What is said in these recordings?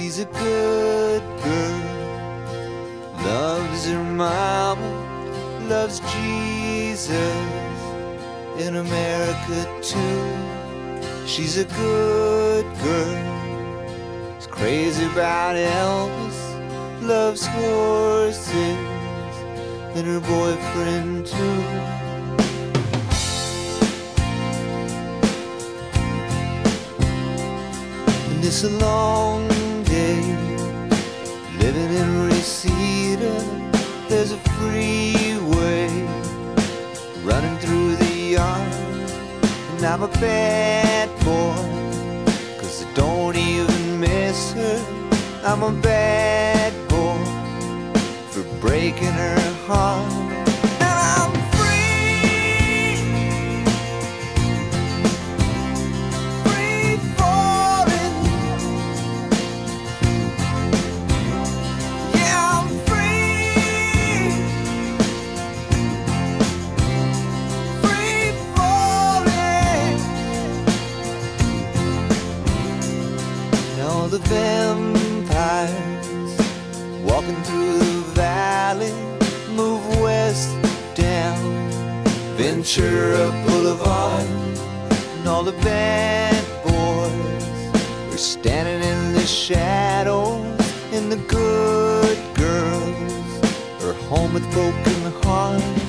She's a good girl, loves her mama, loves Jesus in America too. She's a good girl, is crazy about Elvis, loves horses and her boyfriend too. And it's a long living in Reseda. There's a freeway running through the yard. And I'm a bad boy, cause I don't even miss her. I'm a bad boy for breaking her heart. Vampires walking through the valley move west down Ventura Boulevard. And all the bad boys are standing in the shadows, and the good girls are home with broken hearts.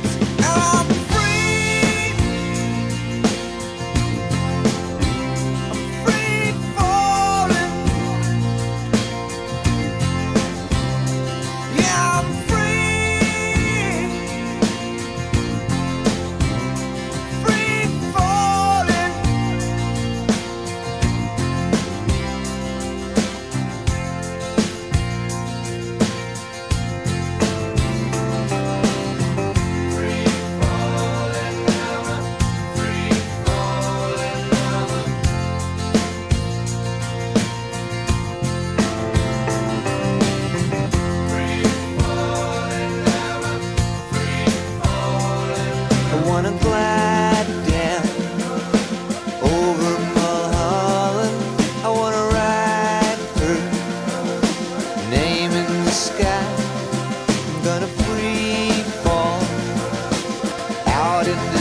out in the